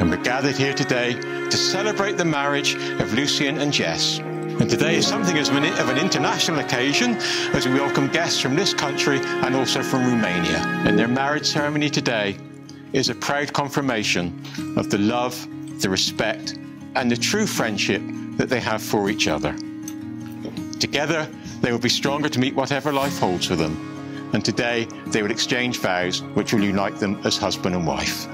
and we're gathered here today to celebrate the marriage of Lucian and Jess. And today is something as of an international occasion as we welcome guests from this country and also from Romania. And their marriage ceremony today is a proud confirmation of the love, the respect, and the true friendship that they have for each other. Together, they will be stronger to meet whatever life holds for them. And today, they will exchange vows which will unite them as husband and wife.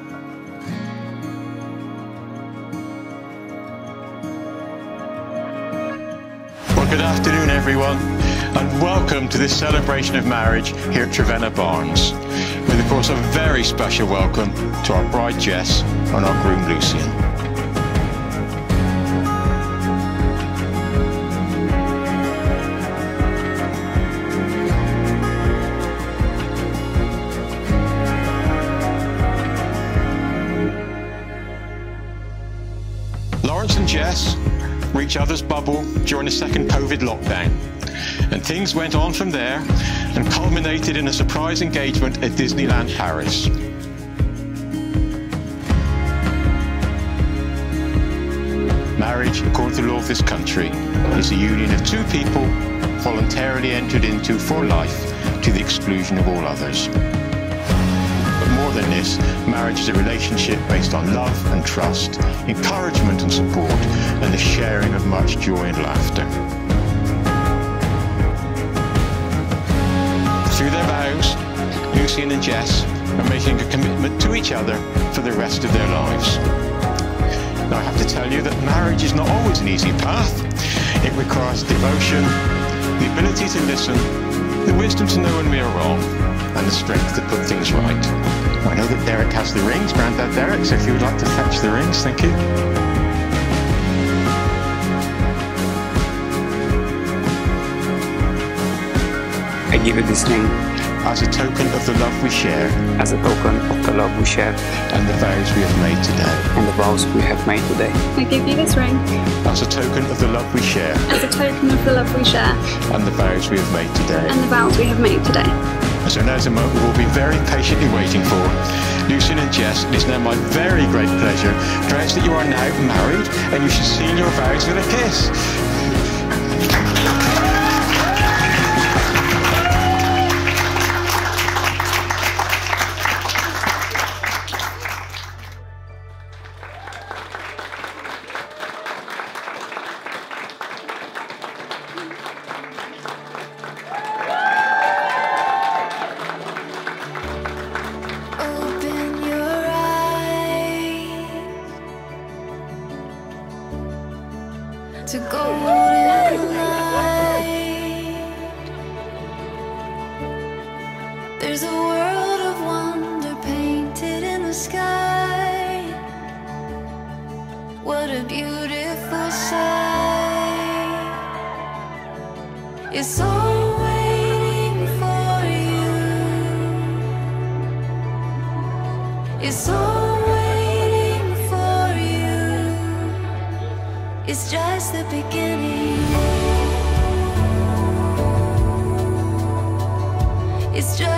Good afternoon, everyone, and welcome to this celebration of marriage here at Trevenna Barns. With, of course, a very special welcome to our bride Jess and our groom Lucian. Lawrence and Jess were each other's bubble during the second COVID lockdown. And things went on from there and culminated in a surprise engagement at Disneyland Paris. Marriage, according to the law of this country, is a union of two people voluntarily entered into for life to the exclusion of all others than this, marriage is a relationship based on love and trust, encouragement and support, and the sharing of much joy and laughter. Through their vows, Lucian and Jess are making a commitment to each other for the rest of their lives. Now, I have to tell you that marriage is not always an easy path. It requires devotion, the ability to listen, the wisdom to know when we are wrong, and the strength to put things right. I know that Derek has the rings, Grandad Derek, so if you would like to fetch the rings, thank you. I give you this ring. As a token of the love we share. As a token of the love we share. And the vows we have made today. And the vows we have made today. I give you this ring. As a token of the love we share. As a token of the love we share. And the vows we have made today. And the vows we have made today. So now is a moment we will be very patiently waiting for. Lucian and Jess, it is now my very great pleasure to announce that you are now married and you should seal your vows with a kiss. To golden light. There's a world of wonder painted in the sky. What a beautiful sight! It's all It's just the beginning. It's just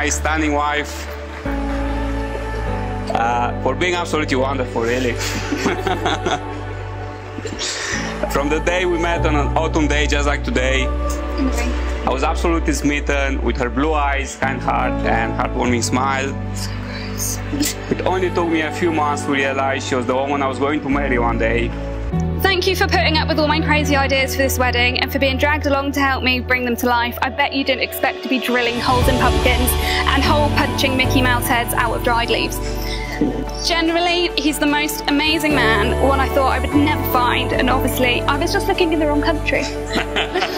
my stunning wife. Uh, for being absolutely wonderful, really. From the day we met on an autumn day, just like today, I was absolutely smitten with her blue eyes, kind heart, and heartwarming smile. It only took me a few months to realize she was the woman I was going to marry one day. Thank you for putting up with all my crazy ideas for this wedding and for being dragged along to help me bring them to life. I bet you didn't expect to be drilling holes in pumpkins and hole punching Mickey Mouse heads out of dried leaves. Generally, he's the most amazing man, one I thought I would never find, and obviously, I was just looking in the wrong country.